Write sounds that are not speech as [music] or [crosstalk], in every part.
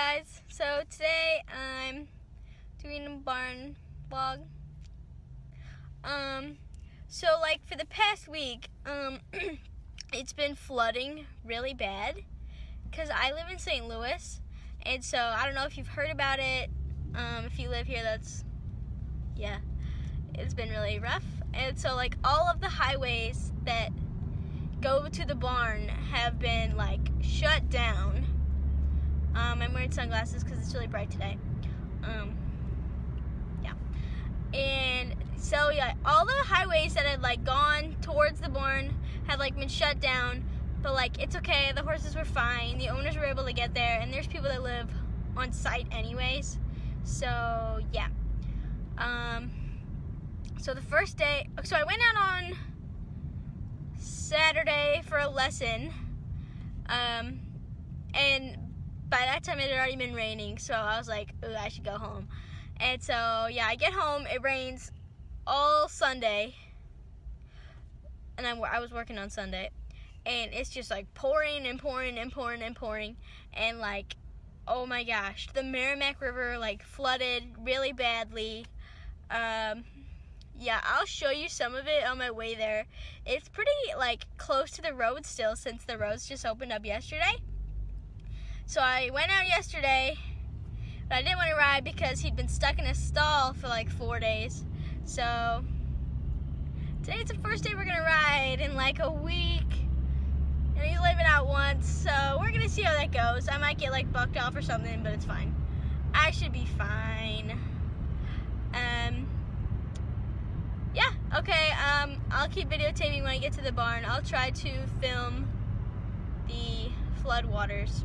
guys, so today I'm doing a barn vlog. Um, so like for the past week, um, [clears throat] it's been flooding really bad because I live in St. Louis, and so I don't know if you've heard about it. Um, if you live here, that's yeah, it's been really rough, and so like all of the highways that go to the barn have been like shut down um, I'm wearing sunglasses because it's really bright today. Um, yeah. And so yeah, all the highways that had like gone towards the barn had like been shut down. But like it's okay, the horses were fine. The owners were able to get there, and there's people that live on site anyways. So yeah. Um, so the first day, so I went out on Saturday for a lesson. Um, and by that time it had already been raining, so I was like, ooh, I should go home. And so, yeah, I get home, it rains all Sunday, and I'm, I was working on Sunday, and it's just like pouring and pouring and pouring and pouring, and like, oh my gosh, the Meramec River like flooded really badly. Um, yeah, I'll show you some of it on my way there. It's pretty like close to the road still since the roads just opened up yesterday. So I went out yesterday, but I didn't want to ride because he'd been stuck in a stall for like four days. So today's the first day we're gonna ride in like a week. And he's living out once, so we're gonna see how that goes. I might get like bucked off or something, but it's fine. I should be fine. Um, yeah, okay, um, I'll keep videotaping when I get to the barn. I'll try to film the floodwaters.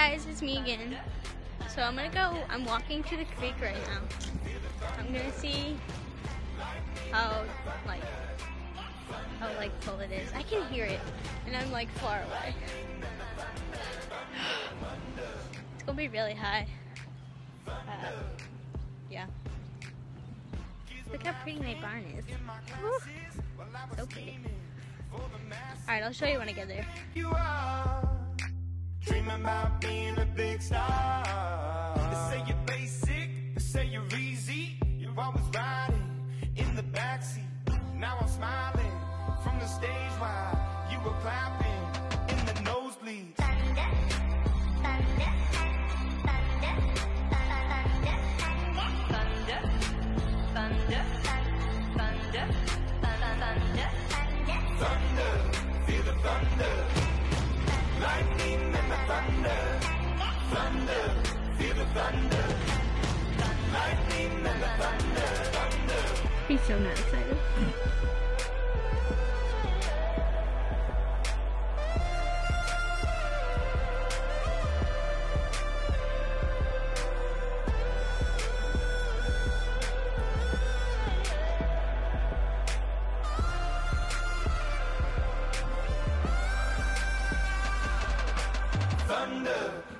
guys, it's me again. So I'm gonna go, I'm walking to the creek right now. I'm gonna see how, like, how, like, full it is. I can hear it, and I'm, like, far away. [gasps] It's gonna be really high. Uh, yeah. Look how pretty my barn is. Woo. So pretty. Alright, I'll show you when I get there. Dreaming about being a big star. They say you're basic, they say you're easy. You're always riding in the backseat. Now I'm smiling from the stage while you were clapping in the nosebleeds. Thunder, thunder, thunder, thunder, thunder, thunder, thunder, thunder, thunder, thunder, feel the thunder. Thunder, feel the thunder. Lightning and the thunder, thunder. He's so not excited. thunder,